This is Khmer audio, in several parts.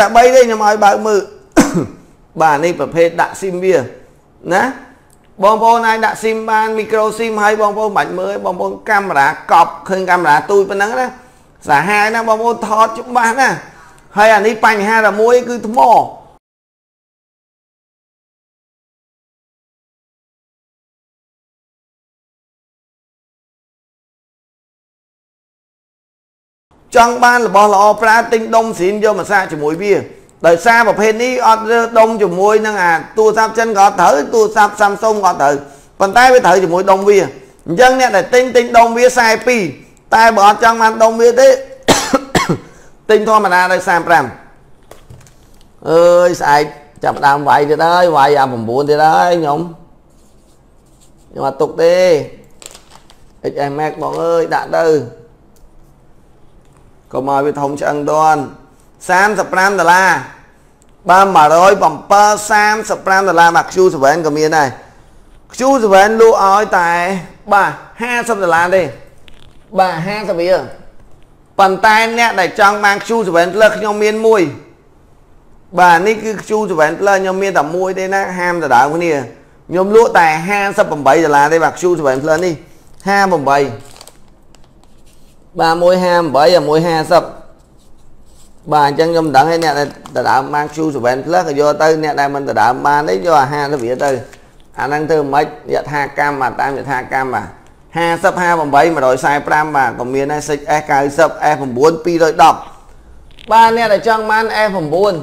តែ3ទេខ្ញុំឲ្យបើកមើលបាទនេះប្រភេទដាក់ស៊ីមវាណាបងប្អូនអាចដាក់ស៊ីមបានមីក្រូស៊ីមហើយបងប្អូនបាច់មើលបងប្អូនកាមេរ៉ាកប់ឃើញកាមេរ៉ាទូចប៉ុណ្ណឹងណាសាហាវណាបងប្អូនថតច្បាស់ណាហើយអានេះបញ្ហាតែមួយគឺថ្ម ចង់បានរបស់ល្អប្រើទិញដុំស្រីនយកមកសាកជាមួយវាដោយសារប្រភេទនេះអត់រើដុំជាមួយនឹងអាទូរស័ព្ទចិនក៏អត់ត្រូវទូរស័ព្ទ Samsung ក៏អត់ត្រូវប៉ុន្តែវាត្រូវជាមួយដុំវាអញ្ចឹងអ្នកដែលទិញទិញដុំវា42តែបើអត់ចង់បានដុំវាទេទិញធម្មតាដល់35អើយស្អែកចាប់ដើមវាយទៀតហើយវាយអា9ទៀតហើយខ្ញុំខ្ញុំអត់ទុកទេ XS Max បងអើយដាក់ទៅ កុំឲ្យវាធំឆ្អឹងដន់35ដុល្លារបើ107 35ដុល្លារមក Q7 ក៏មានដែរ Q7 លក់ឲ្យតែបាទ50ដុល្លារទេបាទ50រៀលប៉ុន្តែអ្នកដែលចង់បាន Q7 Plus ខ្ញុំមានមួយបាទនេះគឺ Q7 Plus ខ្ញុំមានតែមួយទេណាហាមដដើមគ្នាខ្ញុំលក់តែ58ដុល្លារទេបាទ Q7 Plus នេះ58 បាទមួយ58អាមួយ50បាទអញ្ចឹងខ្ញុំមិនដឹងឯអ្នកដែលដដើមបាន Q7 Plus ក៏យកទៅអ្នកដែលមិនដដើមបានទេយកអា50រៀលទៅអាហ្នឹងធ្វើមិនយថាកម្មបាទតាមយថាកម្មបាទ50 58 145បាទក៏មានដែរ 6S 90 S9 210បាទអ្នកដែលចង់បាន S9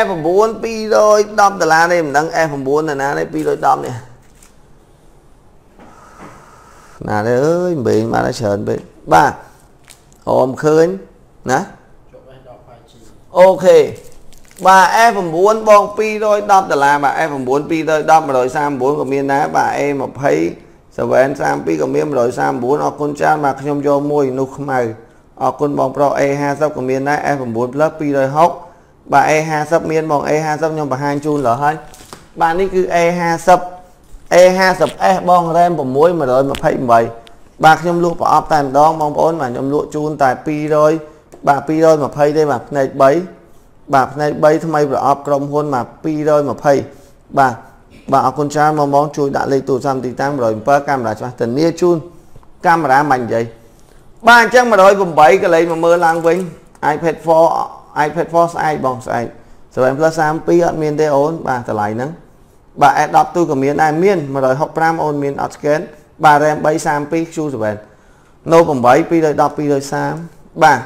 S9 210ដុល្លារនេះមិនដឹង S9 នៅណាទេ210នេះណាទេអើយបែងបានច្រើនពេកបាទ អមឃើញណាអូខេបាទ F9 បង210ដុល្លារបាទ F9 210 139ក៏មានដែរបាទ A20 732ក៏មាន139អរគុណច្រើនបាទខ្ញុំយកមួយនោះខ្មៅអរគុណបងប្រុស A50 ក៏មានដែរ F9 Plus 260បាទ A50 មានបង A50 ខ្ញុំបង្ហាញជូនលើហើយបាទនេះគឺ A50 A50S បង RAM 6 128 បាទខ្ញុំលក់ប្រអប់តែម្ដងបងប្អូនបាទខ្ញុំលក់ជូនតែ200បាទ220ទេបាទផ្នែក3បាទផ្នែក3ថ្មីប្រអប់ក្រុមហ៊ុនបាទ220បាទបាទអរគុណច្រើនបងបងជួយដាក់លេខទូរស័ព្ទទីតាំង107កាមេរ៉ាច្បាស់ធានាជូនកាមេរ៉ាមិននិយាយបាទអញ្ចឹង108ក៏លេខមកមើលឡើងវិញ iPad 4 iPad 4ស្អែកបងស្អែក7 Plus 32អត់មានទេអូនបាទតម្លៃហ្នឹងបាទ S10 ទូក៏មានដែរមាន165អូនមានអត់ scan បាទ RAM 332 Q7 Note 8 210 230បាទ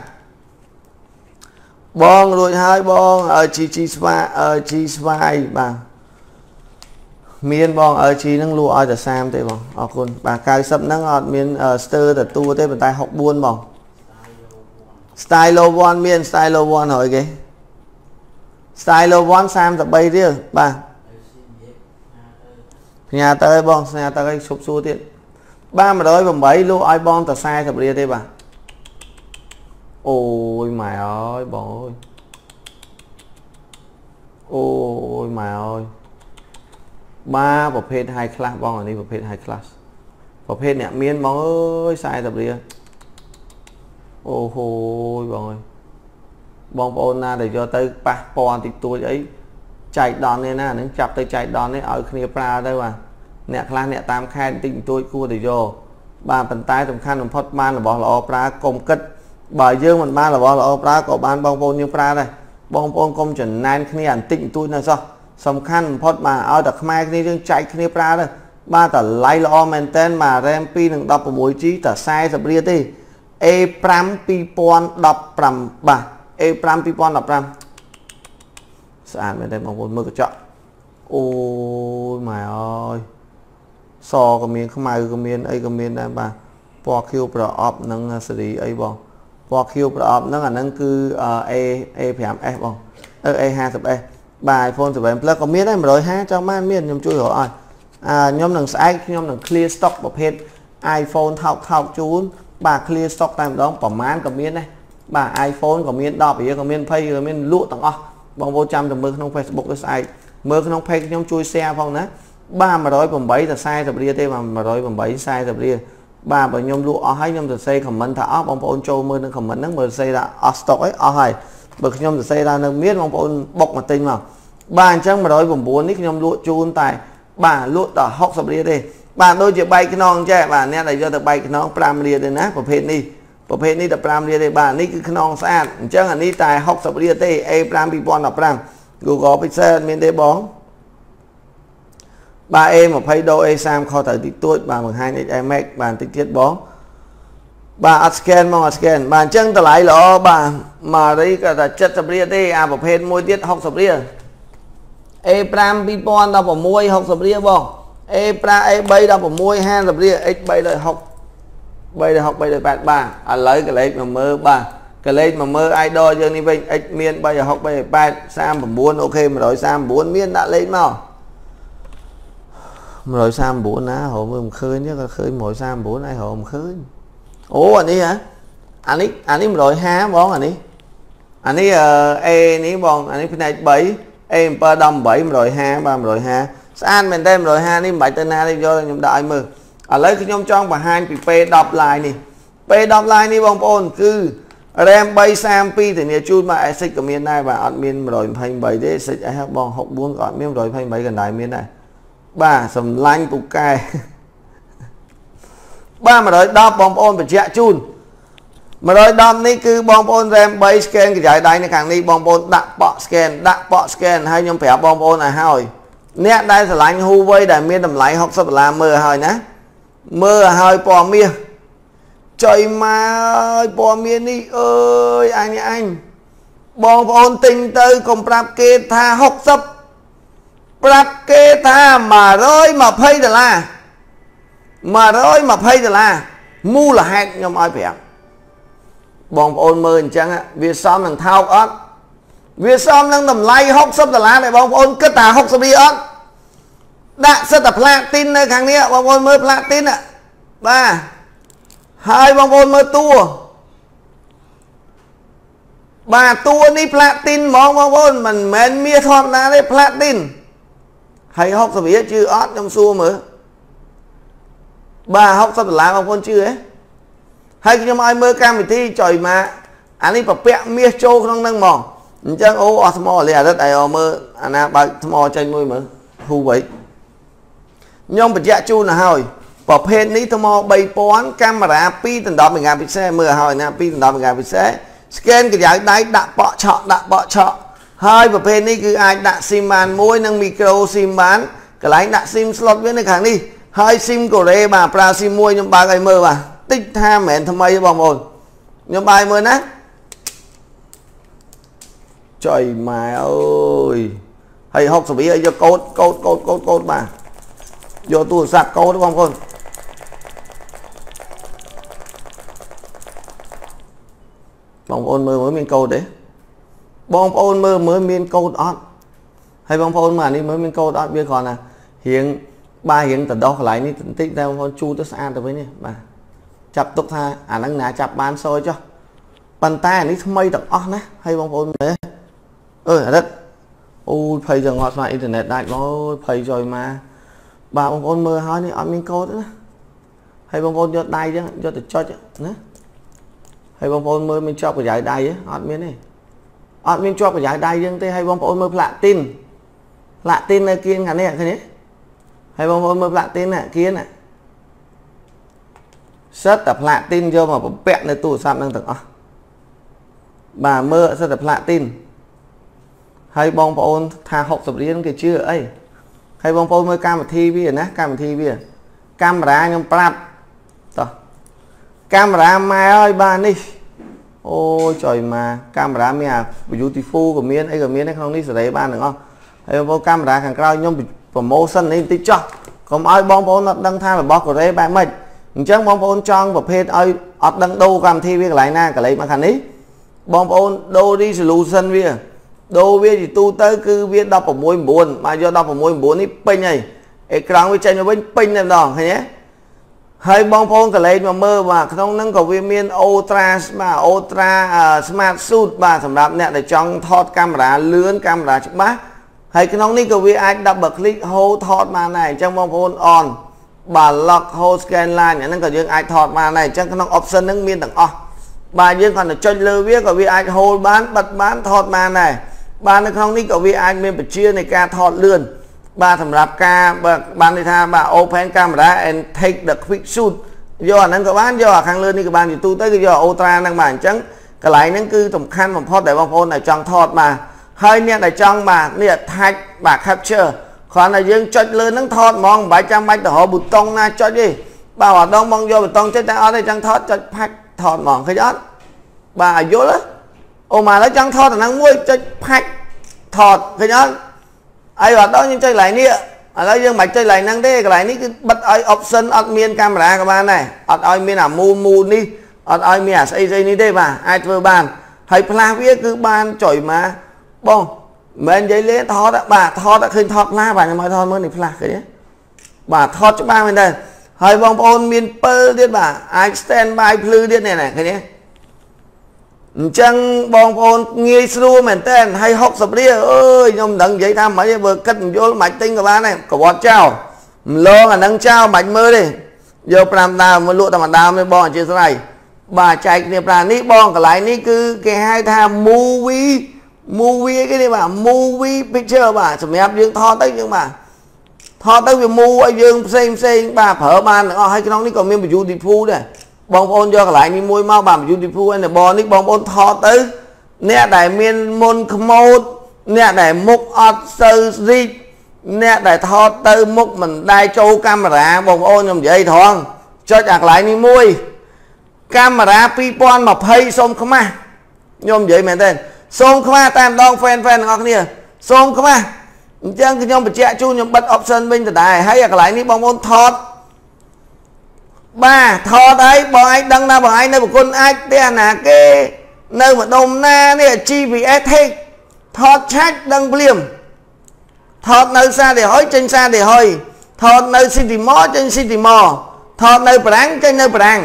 បងរួចហើយបង GG ស្វា G ស្វាយបាទមានបង LG ហ្នឹងលក់ឲ្យតែ30ទេបងអរគុណបាទ90ហ្នឹងអត់មានស្ទើរតែតួទេប៉ុន្តែ64បង Stylo 1មាន Stylo 1ហើយគេ Stylo 1 33រៀលបាទផ្ញើទៅឲ្យបងស្ញាទៅឲ្យឈប់សួរទៀត បាទ108លក់ឲ្យបងតែ40រៀលទេបាទអូយម៉ែអើយបងអើយអូយម៉ែអើយបាទប្រភេទ high class បងអានេះប្រភេទ high class ប្រភេទអ្នកមានបងអើយ40រៀលអូហូយបងអើយបងប្អូនណាដែលយកទៅប៉ះពាល់តិចតួចអីចែកដននេះណានឹងចាប់ទៅចែកដននេះឲ្យគ្នាប្រើទៅបាទ អ្នកខ្លះអ្នកតាមខេត្តតិចតួចគួរទៅយកបាទប៉ុន្តែសំខាន់បំផុតបានរបស់ល្អប្រើកុំគិតបើយើងមិនបានរបស់ល្អប្រើក៏បានបងប្អូនយើងប្រើដែរបងប្អូនកុំចំណែនគ្នាបន្តិចបន្តួចនៅសោះសំខាន់បំផុតបាទឲ្យតែខ្មែរគ្នាយើងចែកគ្នាប្រើទៅបាទតម្លៃល្អមែនតើបាទ RAM 2និង 16G តែ40រៀលទេ A5 2015បាទ A5 2015ស្អាតមែនទេបងប្អូនមើលកញ្ចក់អូយម៉ែអើយ សក៏មានខ្មៅក៏មានអីក៏មានដែរបាទពណ៌ខៀវប្រអប់និងសេរីអីបងពណ៌ខៀវប្រអប់ហ្នឹងអាហ្នឹងគឺ A A5S បងអឺ A50S បាទ iPhone 7 Plus ក៏មានដែរ150ចង់បានមានខ្ញុំជួយរកឲ្យអាខ្ញុំនឹងស្អែកខ្ញុំនឹង clear stock ប្រភេទ iPhone ថោកថោកជូនបាទ clear stock តែម្ដងប្រមាណក៏មានដែរបាទ iPhone ក៏មាន10រៀលក៏មាន20ក៏មានលក់ទាំងអស់បងប្អូនចាំតែមើលក្នុង Facebook ទៅស្អែកមើលក្នុង page ខ្ញុំជួយ share ផងណា បាទ108ទៅ40រៀលទេបាទ108 40រៀលបាទបើខ្ញុំលក់អស់ហើយខ្ញុំសរសេរ comment ថាអស់បងប្អូនចូលមើលនៅ comment ហ្នឹងមើលសរសេរថាអស់ stock អីអស់ហើយបើខ្ញុំសរសេរថានៅមានបងប្អូនបុកមកទិញមកបាទអញ្ចឹង109នេះខ្ញុំលក់ជូនតែបាទលក់ដល់60រៀលទេបាទដូចជាបែកខ្នងចេះបាទអ្នកដែលយកទៅបែកខ្នង5រៀលទេណាប្រភេទនេះប្រភេទនេះតែ5រៀលទេបាទនេះគឺខ្នងស្អាតអញ្ចឹងអានេះតែ60រៀលទេ A5 2015 Google Pixel អត់មានទេបង បាទ A20 ដូ A30 ខុសត្រូវតិចតួចបាទបង្ហាញ XI Max បាទតិចទៀតបងបាទអត់ scan មកអត់ scan បាទអញ្ចឹងតម្លៃល្អបាទម៉ារីក៏តែ70រៀលទេអាប្រភេទមួយទៀត60រៀល A5 2016 60រៀលបង A5 A3 16 50រៀល X3 ដល់60 3ដល់60 3ដល់8បាទឥឡូវកលេចមកមើលបាទកលេចមកមើល idol យើងនេះវិញ X មាន3ដល់60 3ដល់8 39អូខេ139មានដាក់លេខមក 139ណារហមើលមិនឃើញទេក៏ឃើញ139ហើយរហមិនឃើញអូអានេះហ៎អានេះអានេះ150បងអានេះអានេះ A នេះបងអានេះផ្នែក3 A7 18 150បាទ150ស្អាតមែនតើ150នេះមិនបាច់ទៅណាទេយកខ្ញុំដាក់ឲ្យមើលឥឡូវខ្ញុំចង់បង្ហាញពី P10 line នេះ P10 line នេះបងប្អូនគឺ RAM 332ធានាជូនមក ASIC ក៏មានដែរបាទអត់មាន128ទេ ASIC អីបង64ក៏អត់មាន128កណ្ដាលមានដែរ បាទសម្លាញ់ពូកែបាទ110បងប្អូនបញ្ជាក់ជូន110នេះគឺបងប្អូន RAM 3 scan កញ្ចายដៃនៅខាងនេះបងប្អូនដាក់ប៉ក់ scan ដាក់ប៉ក់ scan ហើយខ្ញុំប្រាប់បងប្អូនឲ្យហើយអ្នកដែលស្រឡាញ់ Huawei ដែលមានតម្លៃ60ដុល្លារមើលហើយណាមើលឲ្យពណ៌មាសចុយមកពណ៌មាសនេះអើយអញអញបងប្អូនទិញទៅកុំប្រាប់គេថា60 ប្រាប់គេថា120ដុល្លារ120ដុល្លារមូលហេតុខ្ញុំឲ្យប្រាប់បងប្អូនមើលអញ្ចឹងវាសមនឹងថោកអត់វាសមនឹងតម្លៃ60ដុល្លារដែលបងប្អូនគិតថា60រៀលអត់ដាក់សិតតែផ្លាទីននៅខាងនេះបងប្អូនមើលផ្លាទីនបាទហើយបងប្អូនមើលតួបាទតួនេះផ្លាទីនហ្មងបងប្អូនមិនមែនមាសធម្មតាទេផ្លាទីន ហើយ60រៀលជឿអត់ខ្ញុំសួរមើលបាទ60ដុល្លារបងប្អូនជឿទេហើយខ្ញុំឲ្យមើលកម្មវិធីចុយមកអានេះប្រពាក់មាសចូលក្នុងហ្នឹងហ្មងអញ្ចឹងអូអស់ថ្មលាអារិតឲ្យមើលអាណាបើកថ្មចេញមួយមើលហ៊ូវៃខ្ញុំបញ្ជាក់ជូនទៅហើយប្រភេទនេះថ្ម3000កាមេរ៉ា2ដល់10 megapixel មើលឲ្យណា2ដល់10 megapixel scan កញ្ចៅដៃដាក់ប៉ក់ឆក់ដាក់ប៉ក់ឆក់ ហើយប្រភេទនេះគឺអាចដាក់ SIM បានមួយនិង micro SIM បានកន្លែងដាក់ SIM slot វានៅខាងនេះហើយ SIM កូរ៉េបាទប្រើ SIM មួយខ្ញុំបើកឲ្យមើលបាទតិចថាមិនមែនថ្មីទេបងប្អូនខ្ញុំបើកមើលណាចុយម៉ែអើយហើយ60វាយកកោតកោតកោតកោតកោតបាទយកទូរស័ព្ទកោតបងប្អូនបងប្អូនមើលមើលមានកោតទេ បងប្អូនមើលមើលមានកូដអត់ហើយបងប្អូនមើលអានេះមើលមានកូដអត់វាគ្រាន់តែរៀងបាទរៀងទៅដោះកន្លែងនេះបន្តិចតែបងប្អូនជូរទៅស្អាតទៅវិញនេះបាទចាប់ទុកថាអាហ្នឹងណាចាប់បានសយចុះប៉ុន្តែអានេះថ្មីទាំងអស់ណាហើយបងប្អូនមើលអើរឹតអូយភ័យចង្អត់ស្មាតអ៊ីនធឺណិតដាច់បងអូយភ័យចុយមកបាទបងប្អូនមើលហើយនេះអត់មានកូដណាហើយបងប្អូនយកដៃចឹងយកទៅចុចណាហើយបងប្អូនមើលមានជាប់កញ្ចៅដៃអត់មានទេ អត់មានជាប់កញ្ចៅដៃយើងទេហើយបងប្អូនមើលផ្លាទីនផ្លាទីននៅគៀនខាងនេះឃើញទេហើយបងប្អូនមើលផ្លាទីនណាគៀនណាសិតតែផ្លាទីនយកមកបំពាក់នៅទូរស័ព្ទនឹងទាំងអស់បាទមើលសិតតែផ្លាទីនហើយបងប្អូនថា60រៀលគេជឿអីហើយបងប្អូនមើលកម្មវិធីវាណាកម្មវិធីវាកាមេរ៉ាខ្ញុំប្រាប់តោះកាមេរ៉ាម៉ែអើយបាទនេះ អូចុយមកកាមេរ៉ាមានអា beautiful ក៏មានអីក៏មាននៅក្នុងនេះសេរីបានទាំងអស់ហើយបងប្អូនកាមេរ៉ាខាងក្រោយខ្ញុំ promotion នេះបន្តិចចោះកុំឲ្យបងប្អូនអត់ដឹងថារបស់កូរ៉េបែបម៉េចអញ្ចឹងបងប្អូនចង់ប្រភេទឲ្យអត់ដឹងដូរកម្មវិធីវាកន្លែងណាកន្លែងមកខាងនេះបងប្អូនដូរ resolution វាដូរវាជាទូទៅគឺវា169មកយក169នេះពេញហើយអេក្រង់វាចេញមកវិញពេញតែម្ដងឃើញទេ ហើយបងប្អូនកលេចមកមើលបាទក្នុងហ្នឹងក៏វាមាន Ultra បាទ Ultra Smart Suit បាទសម្រាប់អ្នកដែលចង់ថតកាមេរ៉ាលឿនកាមេរ៉ាច្បាស់ហើយក្នុងនេះក៏វាអាច double click hold ថតបានដែរអញ្ចឹងបងប្អូន on បាទ lock hold scan line អាហ្នឹងក៏យើងអាចថតបានដែរអញ្ចឹងក្នុង option ហ្នឹងមានទាំងអស់បាទយើងគ្រាន់តែចុចលើវាក៏វាអាច hold បានបិទបានថតបានដែរបាទនៅក្នុងនេះក៏វាអាចមានបជានៃការថតលឿន បាទសម្រាប់ការបានន័យថាបាទ open camera and take the quick shoot យកអាហ្នឹងក៏បានយកអាខាងលើនេះក៏បានយទូទៅគឺយកអូត្រាហ្នឹងបាទអញ្ចឹងកន្លែងហ្នឹងគឺសំខាន់បំផុតដែលបងប្អូនដែលចង់ថតបាទហើយអ្នកដែលចង់បាទនេះ attach បាទ capture គ្រាន់តែយើងចុចលើហ្នឹងថតហ្មងមិនបាច់ចាំបាច់ទៅរកប៊ូតុងណាចុចទេបាទអាដងបងយកប៊ូតុងចុចតែអត់ទេចង់ថតចុចផាច់ថតហ្មងឃើញអត់បាទឲ្យយល់អូមកឥឡូវចង់ថតអាហ្នឹងមួយចុចផាច់ថតឃើញអត់ ហើយអត់ដល់យើងចុចកន្លែងនេះឥឡូវយើងមិនចុចកន្លែងហ្នឹងទេកន្លែងនេះគឺបិទឲ្យ option អត់មានកាមេរ៉ាក៏បានដែរអត់ឲ្យមានអាមូមូនេះអត់ឲ្យមានអាស្អីស្អីនេះទេបាទអាចធ្វើបានហើយផ្លាស់វាគឺបានចុយមកបងមិននិយាយលេថតបាទថតឃើញថតផ្លាស់បាទខ្ញុំឲ្យថតមើលនេះផ្លាស់ឃើញទេបាទថតច្បាស់មែនទេហើយបងប្អូនមាន7ទៀតបាទអាច stand by ភ្លឺទៀតនេះណាឃើញទេ អញ្ចឹងបងប្អូនងាយស្រួលមែនតើហើយ60រៀលអើយខ្ញុំមិនដឹងនិយាយថាម៉េចទេបើគិតយល់មិនទិញក៏បានដែរកវត្តចោលម្លងអានឹងចោលមិនមើលទេយក5ដើមមកលក់តែមួយដើមទេបងអធិស្ឋានបាទចែកគ្នាប្រានេះបងកន្លែងនេះគឺគេហៅថា movie movie គេនេះបាទ movie picture បាទសម្រាប់យើងថតទៅយើងបាទថតទៅវាមូឲ្យយើងផ្សេងផ្សេងបាទប្រើបានទាំងអស់ហើយក្នុងនេះក៏មាន beautiful ដែរ បងប្អូនយកកន្លែងនេះមួយមកបាទ beautiful ហើយបនេះបងប្អូនថតទៅអ្នកដែលមានមុនខ្មោតអ្នកដែលមុខអត់សូវរីកអ្នកដែលថតទៅមុខមិនដែលចូលកាមេរ៉ាបងប្អូនខ្ញុំនិយាយត្រង់ចុចអាកន្លែងនេះមួយកាមេរ៉ា2020សូមខ្មាស់ខ្ញុំនិយាយមែនទេសូមខ្មាស់តែម្ដង fan fan ទាំងអស់គ្នាសូមខ្មាស់អញ្ចឹងខ្ញុំបញ្ជាក់ជូនខ្ញុំបិទ option វិញដដែលហើយអាកន្លែងនេះបងប្អូនថត បាទថតអីបងឯងដឹងថាបងឯងនៅប្រគុណអាចផ្ទះណាគេនៅម្ដុំណានេះ GPS take ថតឆាច់ដឹងភ្លាមថតនៅសាទេហើយចេញសាទេហើយថតនៅ City Mall ចេញ City Mall ថតនៅប្រាំងចេញនៅប្រាំង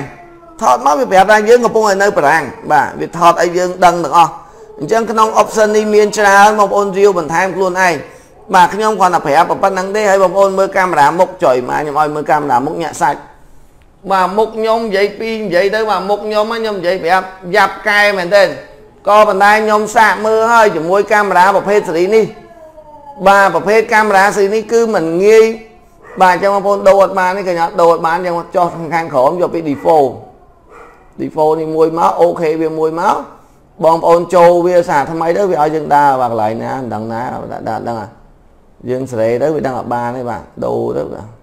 ថតមកវាប្រាប់ថាយើងកំពុងនៅប្រាំងបាទវាថតឲ្យយើងដឹងទាំងអស់អញ្ចឹងក្នុង option នេះមានច្រើនបងប្អូនរាវបន្ថែមខ្លួនឯងបាទខ្ញុំគ្រាន់តែប្រាប់ប៉ុណ្្នឹងទេហើយបងប្អូនមើលកាមេរ៉ាមុខចុយមកខ្ញុំឲ្យមើលកាមេរ៉ាមុខញាក់សាច់ បាទមុខខ្ញុំនិយាយពីនិយាយទៅបាទមុខខ្ញុំខ្ញុំនិយាយប្រាប់យ៉ាប់កែមែនទេក៏ប៉ុន្តែខ្ញុំសាកមើលហើយជាមួយកាមេរ៉ាប្រភេទស៊េរីនេះបាទប្រភេទកាមេរ៉ាស៊េរីនេះគឺមិនងាយបាទអញ្ចឹងបងប្អូនដូរអត់បានទេគេអត់ដូរអត់បានអញ្ចឹងចុះខាងក្រោមយកពី default default នេះមួយមកអូខេវាមួយមកបងប្អូនចូលវាសាថ្មីទៅវាឲ្យយើងដើរបាទកន្លែងណាមិនដឹងណាដាក់ដឹងអាយើងសេរីទៅវាដឹងអត់បានទេបាទដូរទៅបាទ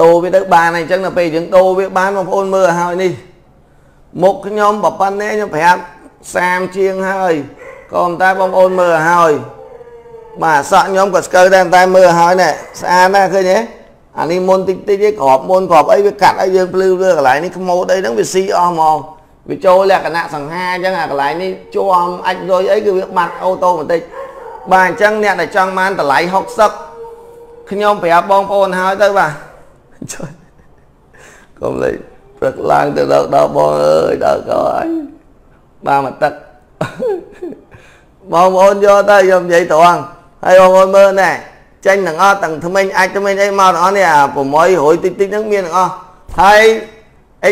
ដូរវាទៅបានអញ្ចឹងដល់ពេលយើងដូរវាបានបងប្អូនមើលឲ្យហើយនេះមុខខ្ញុំបើប៉ុណ្ណេះខ្ញុំប្រាប់30ជាងហើយក៏តែបងប្អូនមើលឲ្យហើយបាទសក់ខ្ញុំក៏ស្កើតែតែមើលឲ្យហើយណែស្អាតណាស់ឃើញទេអានេះមុនតិចតិចឯងក្របមុនក្របអីវាកាត់ឲ្យយើងភ្លឺលើកន្លែងនេះខ្មោតអីហ្នឹងវាស៊ីអស់ហ្មងវាចូលលក្ខណៈសង្ហាអញ្ចឹងអាកន្លែងនេះជួមអាចរុយអីគឺវាបាត់អូតូម៉ាទិកបាទអញ្ចឹងអ្នកដែលចង់បានតម្លៃ60ខ្ញុំប្រាប់បងប្អូនហើយទៅបាទ ចុះកុំលេចព្រឹកឡើងទៅដល់ដល់បងអើយដល់កោអញបាទមកទឹកបងប្អូនយកទៅខ្ញុំនិយាយត្រង់ហើយបងប្អូនមើលណែចេញទាំងអស់ទាំងថ្មិញអាចថ្មិញអីមកទាំងអស់នេះអា6រួយតិចតិចហ្នឹងមានទាំងអស់ហើយ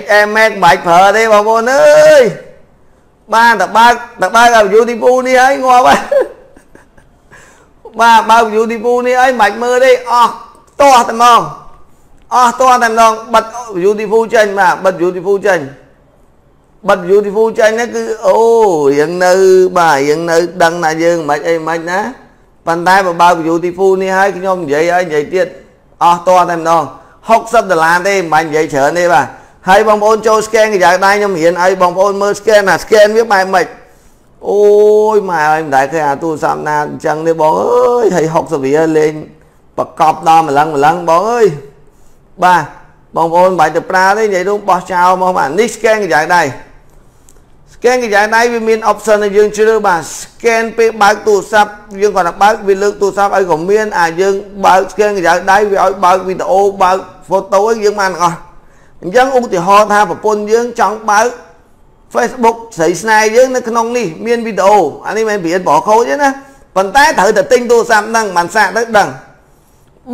XM Max មិនបាច់ប្រើទេបងប្អូនអើយបានតែបើកតែបើកឲ្យ beautiful នេះហើយងាប់ហើយបាទបើក beautiful នេះហើយមិនបាច់មើលទេអស់តោះតែហ្មង អស់តោះតែម្ដងបិទ beautiful ចេញបាទបិទ beautiful ចេញបិទ beautiful ចេញហ្នឹងគឺអូរៀងនៅបាទរៀងនៅដឹងថាយើងមិនអីមិនណាប៉ុន្តែបើបើក beautiful នេះហើយខ្ញុំនិយាយហើយនិយាយទៀតអស់តតែម្ដង60ដុល្លារទេមិនបាច់និយាយច្រើនទេបាទហើយបងប្អូនចូល scan កញ្ចៅដៃខ្ញុំរៀនឲ្យបងប្អូនមើល scan ណា scan វាបែបម៉េចអូយម៉ែអើយមិនដែលឃើញអាទូរស័ព្ទណាអញ្ចឹងទេបងអើយហើយ60រៀលលេងប្រកបដល់ម្លឹងម្លឹងបងអើយ បាទបងប្អូនមិនបាច់ទៅប្រើទេនិយាយទៅបោះចោលមកបាទនេះ scan កញ្ចៅដៃ scan កញ្ចៅដៃវាមាន option ឲ្យយើងជ្រើសបាទ scan ពេលបើកទូរស័ព្ទយើងគាត់ថាបើកវាលើកទូរស័ព្ទឲ្យក៏មានអាយើងបើក scan កញ្ចៅដៃវាឲ្យបើកវីដេអូបើក photo ឲ្យយើងបានទាំងអស់អញ្ចឹងឧទាហរណ៍ថាប្រពន្ធយើងចង់បើក Facebook ស្រីស្នេហ៍យើងនៅក្នុងនេះមានវីដេអូអានេះមិនប្រៀនប្រខូចទេណាប៉ុន្តែត្រូវតែទិញទូរស័ព្ទហ្នឹងបានសាកទៅដឹង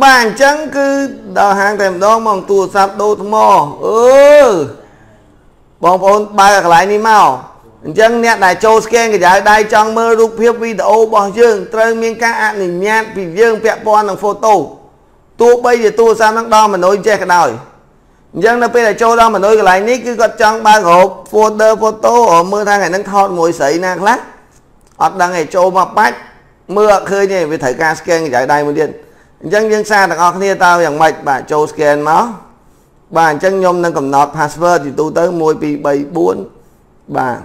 បាទអញ្ចឹងគឺដល់ហាងតែម្ដងមកទូរស័ព្ទដូរថ្មអឺបងប្អូនបើកកន្លែងនេះមកអញ្ចឹងអ្នកដែលចូល scan កញ្ចៅដៃចង់មើលរូបភាពវីដេអូរបស់យើងត្រូវមានការអនុញ្ញាតពីយើងពាក់ព័ន្ធនឹង photo ទោះបីជាទូរស័ព្ទនឹងដល់មនុស្សចេះក៏ដោយអញ្ចឹងនៅពេលដែលចូលដល់មនុស្សកន្លែងនេះគឺគាត់ចង់បើករូប folder photo មើលថាថ្ងៃហ្នឹងថតមួយស្រីណាខ្លះអត់ដឹងឯងចូលមកបាច់មើលអត់ឃើញទេវាត្រូវការ scan កញ្ចៅដៃមួយទៀត អញ្ចឹងយើងសារទាំងអស់គ្នាតើយ៉ាងម៉េចបាទចូល scan មកបាទអញ្ចឹងខ្ញុំនឹងកំណត់ password ទីទូទៅ1 2 3 4បាទ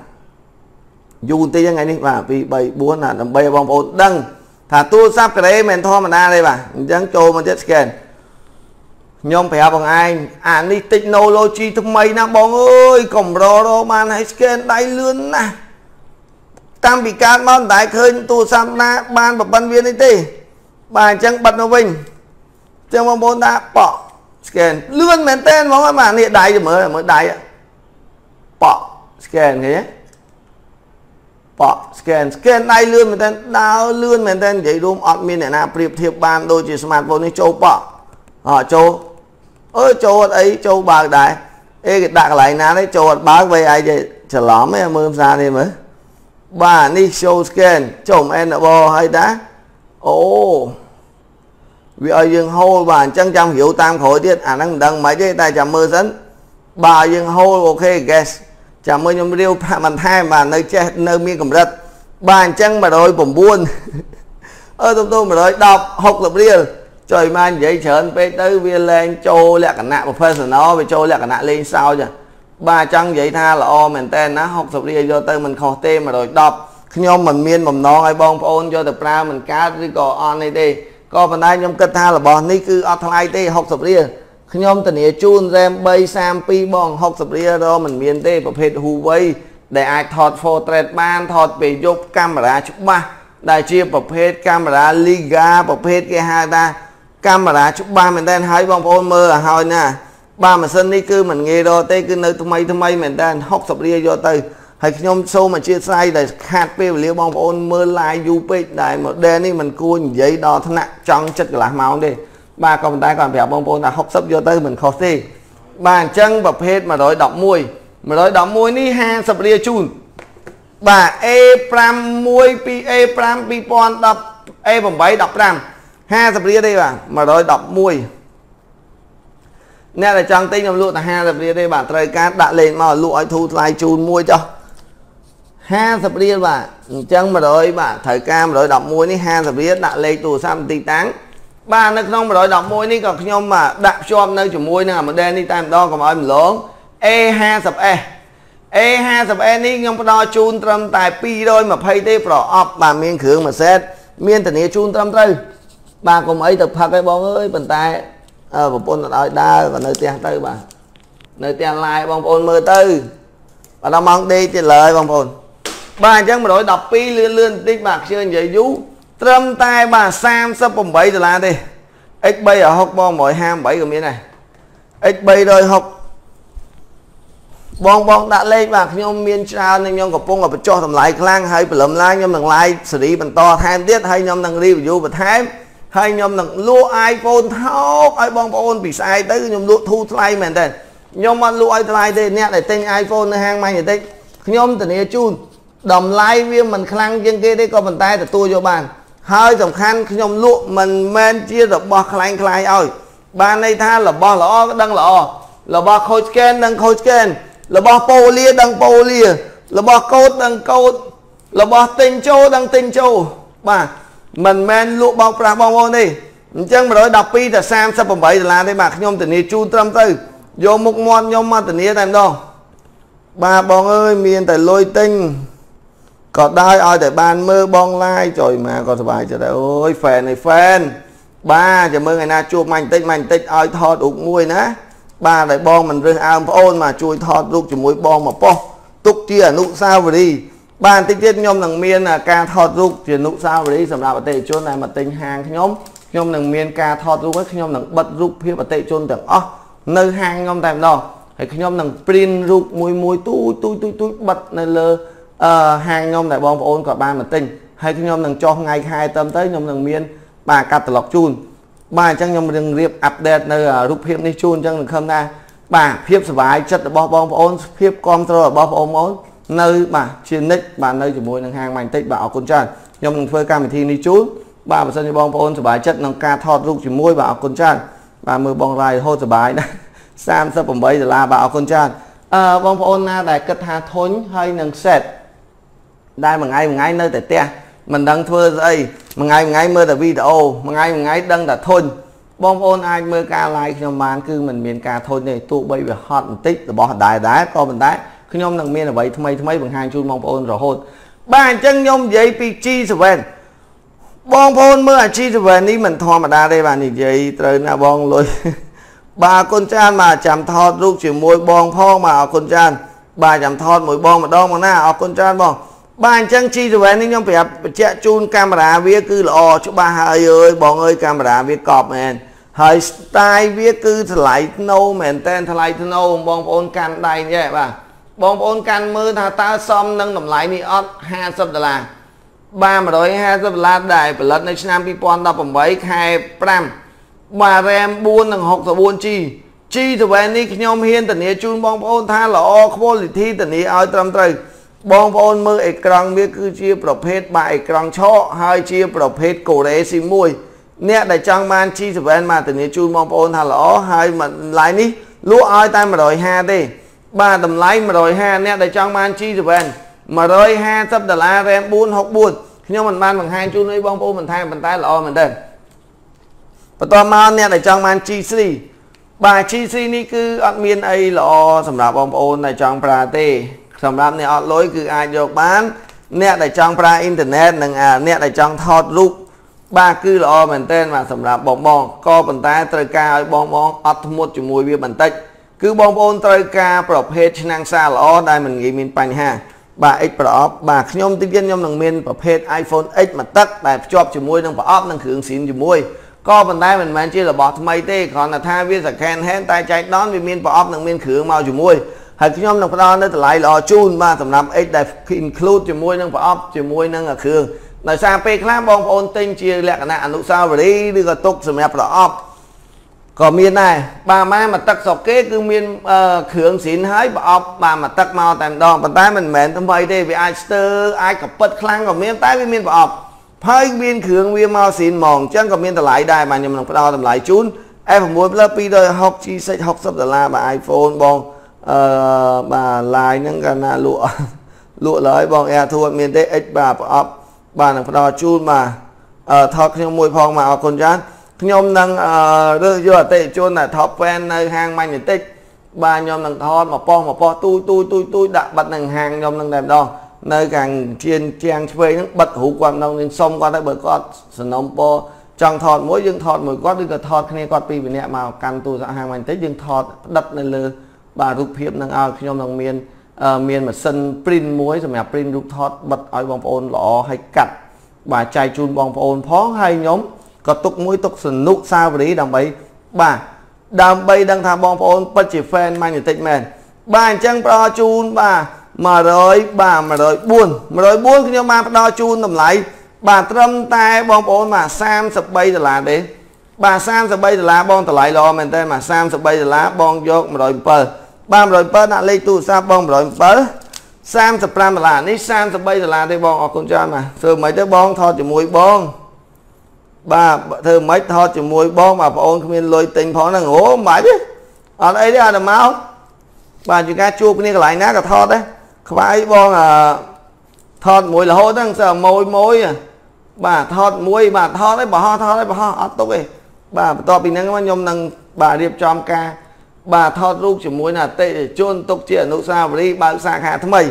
យូរបន្តិចថ្ងៃនេះបាទ2 3 4ណាដើម្បីឲ្យបងប្អូនដឹង ថាទូរស័ព្ទការ៉េមិនធម្មតាទេបាទអញ្ចឹងចូលមកទៀត scan ខ្ញុំប្រាប់បងឯងអានេះ technology ថ្មីណាបងអើយកម្ររបានឲ្យ scan ដៃលឿនណាស់តាំងពីកើតមកមិនដែលឃើញទូរស័ព្ទណាបានប្រព័ន្ធវានេះទេ បាទអញ្ចឹងបិទមកវិញអញ្ចឹងបងប្អូនថាប៉ក់ scan លឿនមែនតើហ្មងបាទនេះដៃមើលមើលដៃប៉ក់ scan ឃើញទេប៉ក់ scan scan ដៃលឿនមែនតើដើរលឿនមែនតើនិយាយរួមអត់មានអ្នកណាប្រៀបធៀបបានដូចជា smartphone នេះចូលប៉ក់អត់ចូលអើចូលអត់អីចូលបើកដែរអេគេដាក់កន្លែងណាទេចូលអត់បើកវៃឯងច្រឡំទេមើលភាសានេះមើលបាទនេះ show scan ចុំ enable ហើយតាអូ វាឲ្យយើងហូលបាទអញ្ចឹងចាំរាវតាមក្រោយទៀតអាហ្នឹងមិនដឹងមិនទេតែចាំមើលសិនបាទយើងហូលអូខេ guess ចាំមើលខ្ញុំរាវបន្ថែមបាទនៅចេះនៅមានកម្រិតបាទអញ្ចឹង109អឺទំទោ110 60រៀលចុយមកនិយាយច្រើនពេកទៅវាលែងចូលលក្ខណៈ professional វាចូលលក្ខណៈលេងសើចបាទចង់និយាយថាល្អមែនតើណា60រៀលយកទៅមិនខុសទេ110ខ្ញុំមិនមានបំណងឲ្យបងប្អូនយកទៅប្រើមិនកើតឬក៏អន់នេះទេ ក៏ប៉ុន្តែខ្ញុំគិតថារបស់នេះគឺអត់ថ្លៃទេ60រៀលខ្ញុំធានាជូន RAM 332បង60រៀលរមិនមានទេប្រភេទ Huawei ដែលអាចថត portrait បានថតពេលយប់កាមេរ៉ាច្បាស់ដែលជាប្រភេទកាមេរ៉ា Liga ប្រភេទគេហៅថាកាមេរ៉ាច្បាស់មែនតើហើយបងប្អូនមើលឲ្យហើយណាបាទម៉ាស៊ីននេះគឺមិនងាយរកទេគឺនៅថ្មីថ្មីមែនតើ60រៀលយកទៅ ហើយខ្ញុំសូមអធិស្ឋានដែលខាតពេលវេលាបងប្អូនមើល live យូរពេកដែល model នេះมันគួរនិយាយដល់ថ្នាក់ចង់ចិត្តកន្លះម៉ោងទេបាទក៏ប៉ុន្តែគាត់ប្រាប់បងប្អូនថា60យកទៅមិនខុសទេបាទអញ្ចឹងប្រភេទ111 111នេះ50រៀលជូនបាទ A5 1 2 A5 2010 A8 15 50រៀលទេបាទ111អ្នកដែលចង់ទិញខ្ញុំលក់តែ50រៀលទេបាទត្រូវការដាក់លេខមកលក់ឲ្យធូរថ្លៃជូនមួយចុះ 50រៀលបាទអញ្ចឹង100បាទត្រូវការ111នេះ50រៀលដាក់លេខទូរស័ព្ទទីតាំងបាទនៅក្នុង111នេះក៏ខ្ញុំដាក់ភ្ជាប់នៅជាមួយនឹងអា model នេះតែម្ដងកុំឲ្យម្លង A50S A50S នេះខ្ញុំផ្ដល់ជូនត្រឹមតែ220ទេប្រអប់បាទមានគ្រឿងមួយសេតមានធានាជូនត្រឹមត្រូវបាទកុំអីទៅផឹកឯងបងអើយប៉ុន្តែប្រពន្ធអត់ឲ្យដើរក៏នៅផ្ទះទៅបាទនៅផ្ទះឡាយបងប្អូនមើលទៅបាទដល់ម៉ោងដេកទៀតឡើយបងប្អូន បាទអញ្ចឹង112លឿនលឿនបន្តិចបាទខ្ជិលនិយាយយូរត្រឹមតែបាទ38ដុល្លារទេ X360 បង158ក៏មានដែរ X360 បងបងដាក់លេខបាទខ្ញុំមានច្រើនខ្ញុំកំពុងបញ្ចុះតម្លៃខ្លាំងហើយព្រលឹមឡើងខ្ញុំនឹង live សេរីបន្តថែមទៀតហើយខ្ញុំនឹង review បន្ថែមហើយខ្ញុំនឹងលក់ iPhone ថោកឲ្យបងប្អូនពីស្អែកទៅខ្ញុំលក់ធូរថ្លៃមែនតើខ្ញុំអត់លក់ឲ្យថ្លៃទេអ្នកដែលទិញ iPhone នៅហាងម៉ាញ់តិចខ្ញុំធានាជូន តម្លៃវាមិនខ្លាំងជាងគេទេក៏ប៉ុន្តែទទួលយកបាន ហើយសំខាន់ខ្ញុំលក់មិនមែនជារបស់ខ្លាំងខ្លាយឲ្យបានន័យថារបស់ល្អក៏ដឹងល្អរបស់ខូចស្កេនដឹងខូចស្កេនរបស់ប៉ូលាដឹងប៉ូលារបស់កូតដឹងកូតរបស់ទិញចូលដឹងទិញចូលបាទមិនមែនលក់បោកប្រាស់បងប្អូនទេអញ្ចឹង112តែ38ដុល្លារទេបាទខ្ញុំធានាជូនត្រឹមទៅយកមុខមាត់ខ្ញុំមកធានាតែម្ដងបាទបងអើយមានតែលុយទិញ ក៏ដោយឲ្យតែបានមើលបងឡាយចុយមកក៏សុបាយចិត្តដែរអូយហ្វេនឯហ្វេនបាទចាំមើលថ្ងៃណាជួបមាញ់តិចមាញ់តិចឲ្យថតរូបមួយណាបាទឲ្យបងមិនរើសអើងប្អូនមកជួយថតរូបជាមួយបងមកប៉ុស្តិ៍ទុកជាអនុស្សាវរីយ៍បាទបន្តិចទៀតខ្ញុំនឹងមានការថតរូបជាអនុស្សាវរីយ៍សម្រាប់អតិថិជនដែលមកទិញហាងខ្ញុំខ្ញុំនឹងមានការថតរូបហើយខ្ញុំនឹងបិទរូបភាពអតិថិជនទាំងអស់នៅហាងខ្ញុំតែម្ដងហើយខ្ញុំនឹង print រូបមួយមួយទូទូទូទូបិទនៅលើ អឺហាងខ្ញុំដែលបងប្អូនក៏បានមកទិញហើយខ្ញុំនឹងចុះថ្ងៃខែទៅទៅខ្ញុំនឹងមាន បាទកាតាឡុកជូនបាទអញ្ចឹងខ្ញុំនឹងរៀបអាប់ដេតនៅរូបភាពនេះជូនអញ្ចឹងនឹងខំថាបាទភាពសុបាយចិត្តរបស់បងប្អូនភាពគ្រប់គ្រងរបស់បងប្អូននៅបាទជានិច្ចបាទនៅជាមួយនឹងហាងម៉ាញ់តិចបាទអរគុណច្រើនខ្ញុំនឹងធ្វើកម្មវិធីនេះជូនបាទបើសិនជាបងប្អូនសប្បាយចិត្តក្នុងការថតរូបជាមួយបាទអរគុណច្រើនបាទមើលបងរាយរហូតសប្បាយណាស់38ដុល្លារបាទអរគុណច្រើនអឺបងប្អូនណាដែលគិតថាធុញហើយនឹង set ដែលមួយថ្ងៃមួយថ្ងៃនៅតែផ្ទះមិនដឹងធ្វើស្អីមួយថ្ងៃមួយថ្ងៃមើលតែវីដេអូមួយថ្ងៃមួយថ្ងៃដឹងតែធុញបងប្អូនអាចមើលការ live ខ្ញុំបានគឺมันមានការធុញទេទោះបីវាហត់បន្តិចរបស់ដែរដែរក៏ប៉ុន្តែខ្ញុំនឹងមានអ្វីថ្មីថ្មីបង្ហាញជូនបងប្អូនរហូតបាទអញ្ចឹងខ្ញុំនិយាយពី G7 បងប្អូនមើលអា G7 នេះមិនធម្មតាទេបាទនិយាយត្រូវណាបងលុយបាទអរគុណច្រើនបាទចាំថតរូបជាមួយបងផងបាទអរគុណច្រើនបាទចាំថតមួយបងម្ដងមកណាអរគុណច្រើនបង បាទអញ្ចឹង G7 នេះខ្ញុំប្រាប់បញ្ជាក់ជូនកាមេរ៉ាវាគឺល្អច្បាស់ហើយអើយបងអើយកាមេរ៉ាវាកប់មែនហើយ style វាគឺថ្លៃធ្នូមែនតែនថ្លៃធ្នូបងប្អូនកាន់ដៃនេះបាទបងប្អូនកាន់មើលថាតើសមនឹងតម្លៃនេះអត់50ដុល្លារបាទ150ដុល្លារដែលផលិតនៅឆ្នាំ2018ខែ5បាទ RAM 4និង 64G G7 នេះខ្ញុំហ៊ានធានាជូនបងប្អូនថាល្អ quality ធានាឲ្យត្រឹមត្រូវ បងប្អូនមើលអេក្រង់វាគឺជាប្រភេទបាទអេក្រង់ឆកហើយជាប្រភេទកូរ៉េ C1 អ្នកដែលចង់បាន G7 មកធានាជូនបងប្អូនថាល្អហើយតម្លៃនេះលក់ឲ្យតែ150ទេ បាទតម្លៃ150អ្នកដែលចង់បាន G7 150ដុល្លារ RAM 464ខ្ញុំមិនបានបង្ហាញជូនឲ្យបងប្អូនបន្ថែមប៉ុន្តែល្អមែនទេបន្តមកអ្នកដែលចង់បាន G3 បាទ G3 នេះគឺអត់មានអីល្អសម្រាប់បងប្អូនដែលចង់ប្រើទេ សម្រាប់អ្នកអត់លុយគឺអាចយកបាន អ្នកដែលចង់ប្រើអ៊ីនធឺណិតនិងអ្នកដែលចង់ថតរូបបាទគឺល្អមែនទែនបាទសម្រាប់បងបងក៏ប៉ុន្តែត្រូវការឲ្យបងបងអត់ធ្មត់ជាមួយវាបន្តិចគឺបងប្អូនត្រូវការប្រភេទឆ្នាំងសារល្អដែលមិនងាយមានបញ្ហាបាទ X ប្រអប់បាទខ្ញុំទីទៀតខ្ញុំនឹងមានប្រភេទ iPhone X មួយទឹកដែលភ្ជាប់ជាមួយនឹងប្រអប់និងគ្រឿងស៊ីនជាមួយក៏ប៉ុន្តែមិនមែនជារបស់ថ្មីទេគ្រាន់តែថាវា second hand តែចែកដនវាមានប្រអប់និងមានគ្រឿងមកជាមួយ ហើយខ្ញុំនឹងផ្ដល់នៅតម្លៃល្អជូនបាទសម្រាប់ X ដែល include ជាមួយនឹងប្រអប់ជាមួយនឹងគ្រឿងដោយសារពេលខ្លះបងប្អូនទិញជាលក្ខណៈអនុស្សាវរីយ៍ឬក៏ទុកសម្រាប់ប្រអប់ក៏មានដែរបាទម៉ែមកទឹកស្រុកគេគឺមានគ្រឿងស៊ីនហើយប្រអប់បាទមកទឹកមកតែម្ដងប៉ុន្តែមិនមែនថ្មីទេវាអាចស្ទើអាចកពិតខ្លាំងក៏មានតែវាមានប្រអប់ហើយមានគ្រឿងវាមកស៊ីនហ្មងអញ្ចឹងក៏មានតម្លៃដែរបាទខ្ញុំនឹងផ្ដល់តម្លៃជូន F9 Plus 260 G6 60ដុល្លារបាទ iPhone បង អឺបាទ line ហ្នឹងកាលណាលក់លក់ឡើយបង Air ធួតមានទេ X បាទប្រអប់បាទនឹងផ្ដល់ជូនបាទអឺថតខ្ញុំមួយផងបាទអរគុណច្រើនខ្ញុំនឹងរើសយកអតិថិជនដែល top fan នៅហាង Magnetic បាទខ្ញុំនឹងថតមកប៉ោះមកប៉ោះទូទូទូទូដាក់បិទនឹងហាងខ្ញុំនឹងតែម្ដងនៅខាងជៀនជាងឆ្វេងហ្នឹងបិទរូបគាត់នៅនឹងសុំគាត់ទៅបើគាត់សំណុំពរចង់ថតមួយយើងថតមួយគាត់ឬក៏ថតគ្នាគាត់ពីរនាក់មកកាន់ទូរស័ព្ទហាងបន្តិចយើងថតផ្ដិតនៅលើ បាទរូបភាពនឹងឲ្យខ្ញុំនឹងមានមានម៉ាស៊ីន print មួយសម្រាប់ print រូបថតបិទឲ្យបងប្អូនល្អហើយកាត់បាទចែកជូនបងប្អូនផងហើយខ្ញុំក៏ទុកមួយទុកសនុកសាវរីដើម្បីបាទដើម្បីដឹងថាបងប្អូនពិតជា fan ម៉ាញ់បន្តិចមែនបាទអញ្ចឹងផ្ដល់ជូនបាទ100បាទ104 104ខ្ញុំបានផ្ដល់ជូនតម្លៃបាទត្រឹមតែបងប្អូនបាទ33ដុល្លារទេបាទ33ដុល្លារបងតម្លៃល្អមែនតើបាទ33ដុល្លារបងយក107 បាទ107ដាក់លេខទូរស័ព្ទបង107 35ដុល្លារនេះ33ដុល្លារទេបងអរគុណច្រើនបាទធ្វើមិនទៅបងថតជាមួយបងបាទធ្វើមិនថតជាមួយបងបាទបងអូនគ្មានលុយទិញផងហ្នឹងអូមិនបាច់ទេអត់អីទេអត់មកបាទជាការជួបគ្នាកន្លែងណាក៏ថតដែរខ្វាយបងអឺថតមួយរហូតហ្នឹងសើម៉ួយម៉ួយបាទថតមួយបាទថតឯងបោះថតឯងបោះអត់ទុកទេបាទបន្ទាប់ពីហ្នឹងខ្ញុំនឹងបាទរៀបចំការ បាទថតរូបជាមួយនឹងអតិថិជនទុកជាអនុស្សាវរីយ៍បើកសាខាថ្មី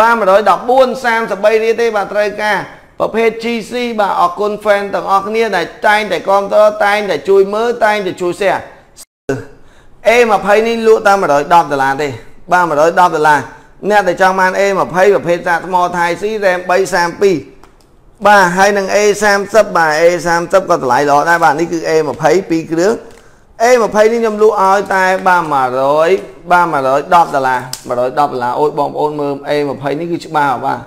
បាទ114 33រៀលទេបាទត្រូវការប្រភេទ GC បាទអរគុណ fan ទាំងអស់គ្នាដែលតែងតែគ្រប់គ្រងតែងតែជួយមើលតែងតែជួយ share A20 នេះលក់តែ110ដុល្លារទេបាទ110ដុល្លារអ្នកដែលចង់បាន A20 ប្រភេទសាកថ្មថៃ C RAM 332បាទហើយនឹង A30 បាទ A30 ក៏តម្លៃល្អដែរបាទនេះគឺ A20 2គ្រឿង A20 នេះខ្ញុំលក់ឲ្យតែបាទ100បាទ110ដុល្លារ110ដុល្លារអូយបងប្អូនមើល A20 នេះគឺច្បាស់បាទ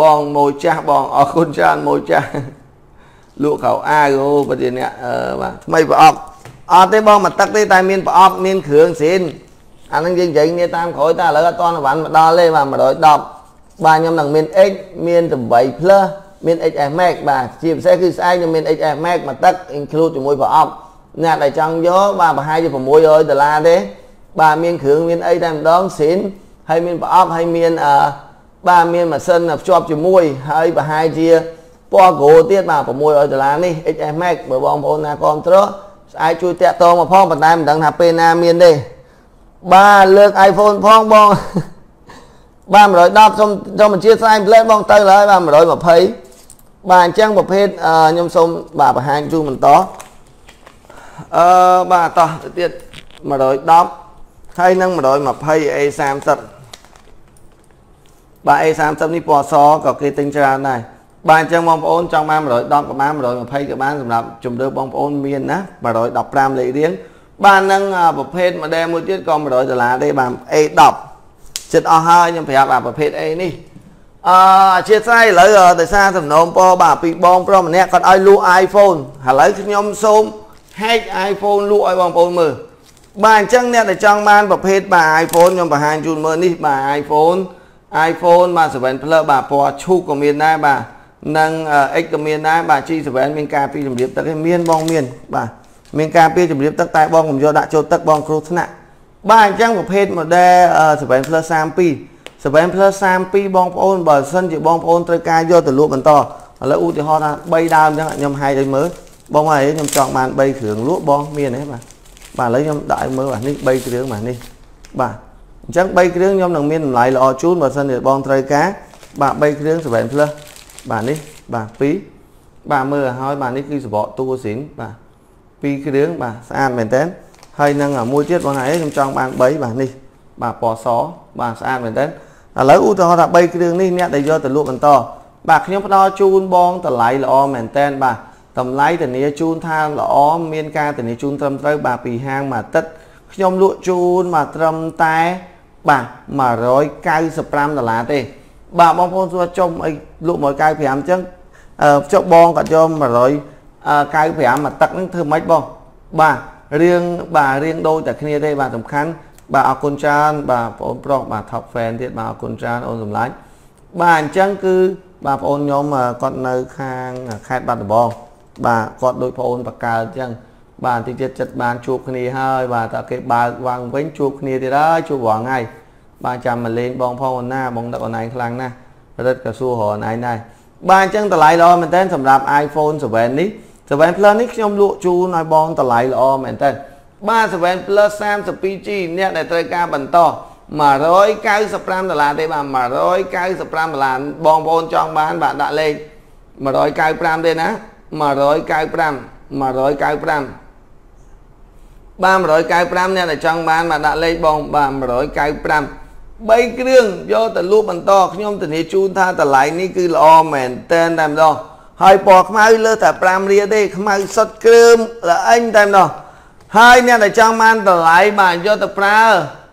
បងម៉ូចាស់បងអរគុណច្រើនម៉ូចាស់លក់ខោអាវអូប្រធានអ្នកបាទថ្មីប្រអប់អត់ទេបងមកទឹកទេតែមានប្រអប់មានគ្រឿងស៊ីនអាហ្នឹងយើងនិយាយគ្នាតាមក្រោយតែឥឡូវអត់ទាន់វ៉ាន់មកដល់ទេបាទ110បាទខ្ញុំនឹងមាន x មាន8 plus មាន XS Max បាទជាពិសេសគឺស្អែកខ្ញុំមាន XS Max មកទឹក include ជាមួយប្រអប់ អ្នកដែលចង់យកបាទប្រហែលជា600ដុល្លារទេបាទមានគ្រឿងមានអីតែម្ដងស៊ីនហើយមានប្រអប់ហើយមានអឺបាទមានម៉ាស៊ីនភ្ជាប់ជាមួយហើយប្រហែលជាពណ៌ក្រូទៀតបាទ600ដុល្លារនេះ XS Max បើបងប្អូនណាគ្រប់គ្រងស្អែកជួយតាក់ទងមកផងប៉ុន្តែមិនដឹងថាពេលណាមានទេបាទលើក iPhone ផងបងបាទ110សូមសូមបញ្ជាស្អែកផ្លែបងទៅហើយបាទ120បាទអញ្ចឹងប្រភេទខ្ញុំសូមបាទបង្ហាញជូនបន្ត អឺបាទតោះទៅទៀត110ហើយនឹង 120A30 បាទ A30 នេះពណ៌សក៏គេទិញច្រើនដែរបាទអញ្ចឹងបងប្អូនចង់បាន110ក៏បាន120ក៏បានសម្រាប់ជំរឿបងប្អូនមានណា115លេខរៀងបាទនឹងប្រភេទ model មួយទៀតក៏100ដុល្លារដែរបាទ A10 ចិត្តអស់ហើយខ្ញុំប្រាប់អាប្រភេទ A នេះអឺអធិស្ឋានឥឡូវដោយសារសំណូមពរបាទពីបងប្រុសម្នាក់គាត់ឲ្យលក់ iPhone ឥឡូវខ្ញុំសូម hack iPhone លក់ឲ្យបងប្អូនមើលបាទអញ្ចឹងអ្នកដែលចង់បានប្រភេទបាទ iPhone ខ្ញុំបង្ហាញជូនមើលនេះបាទ iPhone iPhone បាទ7 Plus បាទពណ៌ឈូកក៏មានដែរបាទនិង X ក៏មានដែរបាទ G7 មានការពីជំរាបទឹកឯមានបងមានបាទមានការពីជំរាបទឹកតែបងកុំយកដាក់ចូលទឹកបងគ្រោះថ្នាក់បាទអញ្ចឹងប្រភេទ model 7 Plus 32 7 Plus 32បងប្អូនបើសិនជាបងប្អូនត្រូវការយកទៅលក់បន្តឥឡូវឧទាហរណ៍ថា3ដើមអញ្ចឹងខ្ញុំហែកឲ្យមើល បងមកខ្ញុំចង់បាន3គ្រឿងលក់បងមានទេបាទបាទឥឡូវខ្ញុំដាក់ឲ្យមើលបាទនេះ3គ្រឿងបាទនេះបាទអញ្ចឹង3គ្រឿងខ្ញុំនឹងមានតម្លៃល្អជូនបើសិនជាបងត្រូវការបាទ3គ្រឿង7 plus បាទនេះបាទ2បាទមើលឲ្យបាទនេះគឺសបកតួស៊ីនបាទ2គ្រឿងបាទស្អាតមែនតើហើយនឹងមួយទៀតបងឯងខ្ញុំចង់បាន3បាទនេះបាទពណ៌សបាទស្អាតមែនតើឥឡូវឧទាហរណ៍ថា3គ្រឿងនេះអ្នកដែលយកទៅលក់បន្តបាទខ្ញុំផ្ដល់ជូនបងតម្លៃល្អមែនតើបាទ តម្លៃធានាជូនថាល្អមានការធានាជូនត្រឹមត្រូវបាទពីហាងមួយអាទិត្យខ្ញុំលក់ជូនមកត្រឹមតែបាទ195ដុល្លារទេ បាទបងប្អូនសួរចុំអីលក់195អញ្ចឹងចុះបងក៏យក195មកទឹកហ្នឹងធ្វើម៉េចបងបាទរៀងបាទរៀងដូចតែគ្នាទេបាទសំខាន់បាទអរគុណច្រើនបាទបងប្អូនប្រុសបាទ top fan ទៀតបាទអរគុណច្រើនអូនសម្លាញ់បាទអញ្ចឹងគឺបាទបងប្អូនខ្ញុំគាត់នៅខាងខេត្តបាត់ដំបង បាទគាត់ដូចបងអូនបកើអញ្ចឹងបាទតិចទៀតចិត្តបានជួបគ្នាហើយបាទតើគេបើកវាំងវិញជួបគ្នាទៀតហើយជួបរងថ្ងៃបាទចាំមកលេងបងផងអូនណាបងដឹកអូនឯងខ្លាំងណាស់រត់ក៏សួររអូនឯងដែរបាទអញ្ចឹងតម្លៃល្អមែនតើសម្រាប់ iPhone 7នេះ7 Plus នេះខ្ញុំលក់ជូនឲ្យបងតម្លៃល្អមែនតើបាទ7 Plus 32G អ្នកដែលត្រូវការបន្ត195ដុល្លារទេបាទ195ដុល្លារបងប្អូនចង់បានបាទដាក់លេខ195ទេណា 195 195បាទ195អ្នកដែលចង់បានមកដាក់លេខបងបាទ195 3គ្រឿងយកទៅលក់បន្តខ្ញុំធានាជូនថាតម្លៃនេះគឺល្អមែនតែតែម្ដងហើយពណ៌ខ្មៅលើតែ5រៀលទេខ្មៅសុទ្ធគ្រើមល្អិញតែម្ដងហើយអ្នកដែលចង់បានតម្លៃបាទយកទៅប្រើ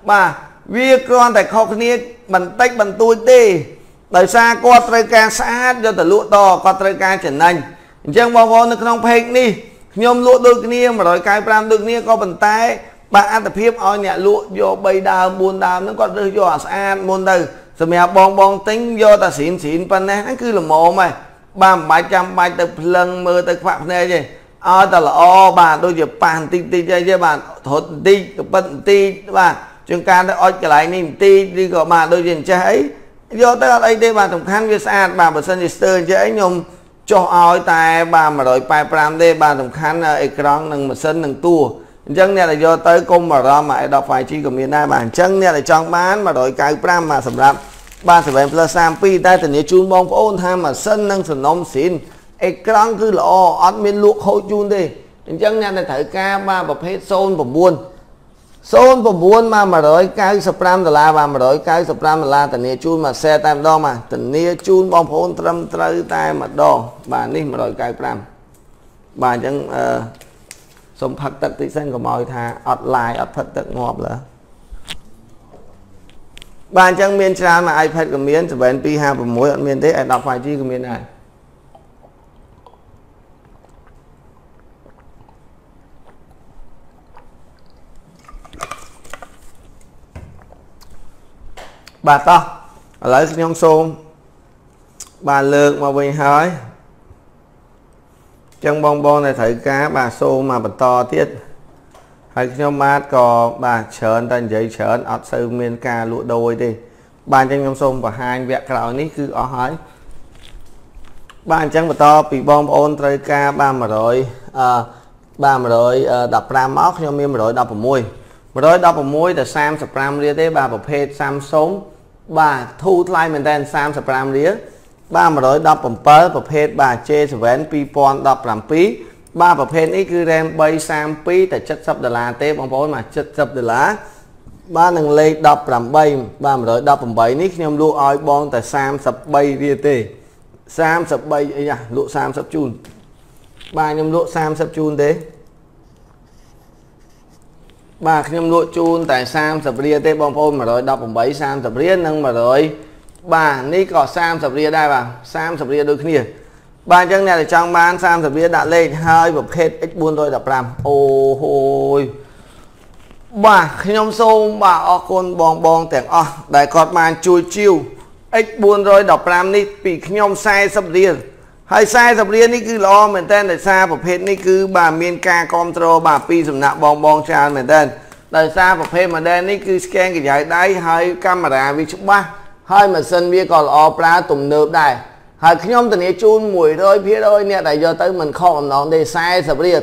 បាទវាគ្រាន់តែខុសគ្នាបន្តិចបន្តួចទេដោយសារគាត់ត្រូវការស្អាតយកទៅលក់តគាត់ត្រូវការចំណេញ អញ្ចឹងបងប្អូននៅក្នុង page នេះខ្ញុំលក់ដូចគ្នា195ដូចគ្នាក៏ប៉ុន្តែបាទអត្ថភាពឲ្យអ្នកលក់យក3ដើម4ដើមហ្នឹងគាត់រើសយកអាស្អាតមុនទៅសម្រាប់បងបងទិញយកតែស្រីនស្រីនប៉ុណ្ណេះហ្នឹងគឺល្មមហើយបាទមិនបាច់ចាំបាច់ទៅភ្លឹងមើលទៅខ្វាក់ភ្នែកទេឲ្យតែល្អបាទដូចជាប៉ះបន្តិចតិចទេបាទរត់បន្តិចកពិតបន្តិចបាទជាងការទៅអុចកន្លែងនេះបន្តិចឬក៏បាទដូចជាអញ្ចេះអីយកទៅអត់អីទេបាទសំខាន់វាស្អាតបាទបើសិនជាស្ទើរអញ្ចេះអីខ្ញុំ ចុះឲ្យតែបាទ185ទេបាទសំខាន់អេក្រង់និងម៉ាស៊ីននិងតួអញ្ចឹងអ្នកដែលយកទៅកុំបារម្ភអា Adobe 5G ក៏មានដែរបាទអញ្ចឹងអ្នកដែលចង់បាន195បាទសម្រាប់បាទ7 Plus 32តែធានាជូនបងប្អូនថាម៉ាស៊ីននិងសំណុំស៊ីនអេក្រង់គឺល្អអត់មានលក់ខូចជូនទេអញ្ចឹងអ្នកដែលត្រូវការបាទប្រភេទ09 09មក195ដុល្លារបាទ195ដុល្លារធានាជូនមក share តែម្ដងបាទធានាជូនបងប្អូនត្រឹមត្រូវតែម្ដងបាទនេះ195បាទអញ្ចឹងអឺសុំផឹកទឹកតិចសិនកុំឲ្យថាអត់ឡាយអត់ផឹកទឹកងាប់លើបាទអញ្ចឹងមានច្រើនមក iPad ក៏មាន7256អត់មានទេ i10 5G ក៏មានដែរ បាទតោះឥឡូវខ្ញុំសូមបាទលើកមកវិញហើយចឹងបងបងដែលត្រូវការបាទសូមមកបន្តទៀតហើយខ្ញុំបាទក៏បាទច្រើនតែនិយាយច្រើនអត់សូវមានការលក់ដូរទេបាទអញ្ចឹងខ្ញុំសូមបង្ហាញវគ្គក្រោយនេះគឺអស់ហើយបាទអញ្ចឹងបន្តពីបងប្អូនត្រូវការបាទ100អឺបាទ115មកខ្ញុំមាន116 116តែ35រៀលទេបាទប្រភេទ Samsung បាទធូរថ្លៃមែនតើ35រៀលបាទ117ប្រភេទបាទ J7 2017បាទប្រភេទនេះគឺ RAM 332តែ70ដុល្លារទេបងប្អូនបាទ70ដុល្លារបាទនឹងលេខ18បាទ118នេះខ្ញុំលក់ឲ្យបងតែ33រៀលទេ33អីយ៉ាលក់30ជូនបាទខ្ញុំលក់30ជូនទេ បាទខ្ញុំលក់ជូនតែ30រៀលទេបងប្អូន118 30រៀលនិង100បាទនេះក៏30រៀលដែរបាទ30រៀលដូចគ្នាបាទអញ្ចឹងអ្នកដែលចង់បាន30រៀលដាក់លេខហើយប្រភេទ X415 អូហូយបាទខ្ញុំសូមបាទអរគុណបងបងទាំងអស់ដែលគាត់បានជួយជាវ X415 នេះពីខ្ញុំ40រៀល ហើយ40រៀលនេះគឺល្អមែនតើដោយសារប្រភេទនេះគឺបាទមានការគ្រប់គ្រងបាទពីសំណាក់បងបងច្រើនមែនតើដោយសារប្រភេទ model នេះគឺ scan កម្ដៅដៃហើយកាមេរ៉ាវាច្បាស់ហើយម៉ាស៊ីនវាក៏ល្អប្រើទំនើបដែរហើយខ្ញុំធានាជូន100%អ្នកដែលយកទៅមិនខកអំណងទេ40រៀល